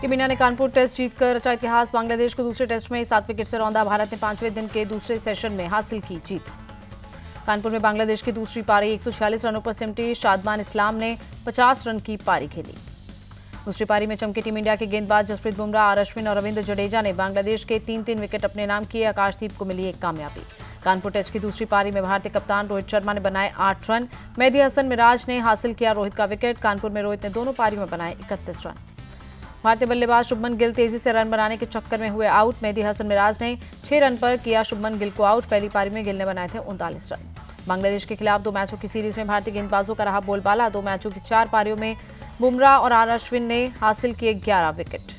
Team India ने Kanpur test जीतकर रचा इतिहास। बांग्लादेश को दूसरे टेस्ट में सात विकेट से रौंदा। भारत ने पाँचवें दिन के दूसरे सेशन में हासिल की जीत। कानपुर में बांग्लादेश की दूसरी पारी एक सौ छियालीस रनों पर सिमटी। शादमान इस्लाम ने 50 रन की पारी खेली। दूसरी पारी में चमकी टीम इंडिया के गेंदबाज जसप्रीत बुमराह आर अश्विन और रविंद्र जडेजा ने बांग्लादेश के तीन तीन विकेट अपने नाम किए। आकाशदीप को मिली एक कामयाबी। कानपुर टेस्ट की दूसरी पारी में भारतीय कप्तान रोहित शर्मा ने बनाए आठ रन। मेहदी हसन मिराज ने हासिल किया रोहित का विकेट। कानपुर में रोहित ने दोनों पारी में बनाए इकतीस रन। भारतीय बल्लेबाज शुभमन गिल तेज़ी से रन बनाने के चक्कर में हुए आउट। मेहदी हसन मिराज ने छह रन पर किया शुभमन गिल को आउट। पहली पारी में गिल ने बनाए थे उनतालीस रन। बांग्लादेश के खिलाफ दो मैचों की सीरीज़ में भारतीय गेंदबाजों का रहा बोलबाला। दो मैचों की चार पारियों में बुमराह और आर अश्विन ने हासिल किए ग्यारह विकेट।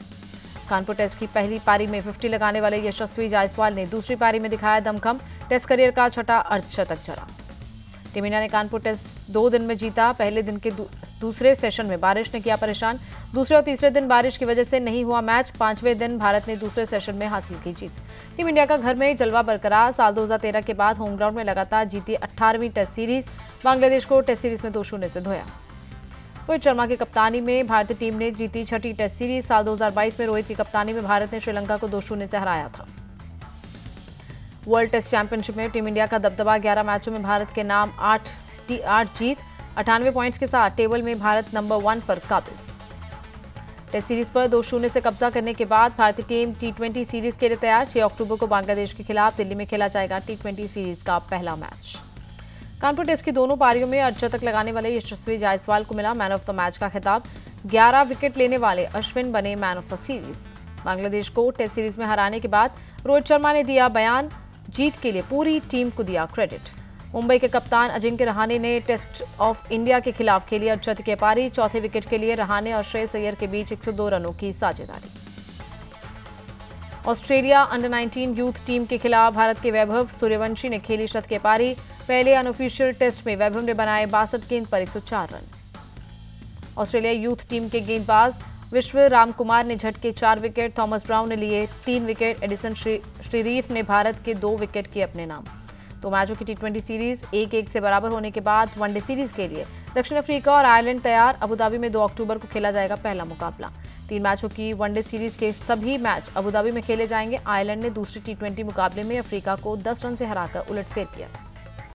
कानपुर टेस्ट की पहली पारी में 50 लगाने वाले यशस्वी जायसवाल ने दूसरी पारी में दिखाया दमखम। टेस्ट करियर का छठा अर्धशतक जड़ा टीम इंडिया ने कानपुर टेस्ट दो दिन में जीता। पहले दिन के दूसरे सेशन में बारिश ने किया परेशान। दूसरे और तीसरे दिन बारिश की वजह से नहीं हुआ मैच। पाँचवें दिन भारत ने दूसरे सेशन में हासिल की जीत। टीम इंडिया का घर में जलवा बरकरार। साल 2013 के बाद होम ग्राउंड में लगातार जीती अट्ठारहवीं टेस्ट सीरीज़। बांग्लादेश को टेस्ट सीरीज़ में दो शून्य से धोया। रोहित शर्मा की कप्तानी में भारतीय टीम ने जीती छठी टेस्ट सीरीज़। साल 2022 में रोहित की कप्तानी में भारत ने श्रीलंका को दो शून्य से हराया था। वर्ल्ड टेस्ट चैंपियनशिप में टीम इंडिया का दबदबा 11 मैचों में भारत के नाम आठ आठ जीत। अठानवे पॉइंट्स के साथ टेबल में भारत नंबर वन पर काबिज। टेस्ट सीरीज़ पर दो शून्य से कब्जा करने के बाद भारतीय टीम टी ट्वेंटी सीरीज़ के लिए तैयार। छह अक्टूबर को बांग्लादेश के खिलाफ दिल्ली में खेला जाएगा टी ट्वेंटी सीरीज़ का पहला मैच कानपुर टेस्ट की दोनों पारियों में अर्धशतक लगाने वाले यशस्वी जायसवाल को मिला मैन ऑफ़ द मैच का खिताब। 11 विकेट लेने वाले अश्विन बने man of the series Bangladesh को टेस्ट सीरीज़ में हराने के बाद रोहित शर्मा ने दिया बयान। जीत के लिए पूरी टीम को दिया क्रेडिट मुंबई के कप्तान अजिंक्य रहाने ने टेस्ट ऑफ़ इंडिया के खिलाफ खेली अर्चत के पारी। चौथे विकेट के लिए रहाने और श्रेयस अय्यर के बीच 102 रनों की साझेदारी। ऑस्ट्रेलिया अंडर 19 यूथ टीम के खिलाफ भारत के वैभव सूर्यवंशी ने खेली शत के पारी। पहले अनऑफिशियल टेस्ट में वैभव ने बनाए बासठ गेंद पर 104 रन। ऑस्ट्रेलिया यूथ टीम के गेंदबाज विश्व राम कुमार ने झटके चार विकेट। थॉमस ब्राउन ने लिए तीन विकेट। एडिसन श्रीरीफ ने भारत के दो विकेट किए अपने नाम। दो मैचों की टी सीरीज़ एक एक से बराबर होने के बाद वनडे सीरीज़ के लिए दक्षिण अफ्रीका और आयरलैंड तैयार। अबुधाबी में दो अक्टूबर को खेला जाएगा पहला मुकाबला। तीन मैचों की वनडे सीरीज़ के सभी मैच अबुधाबी में खेले जाएँगे। आयरलैंड ने दूसरी टी मुकाबले में अफ्रीका को दस रन से हराकर उलटफेर किया।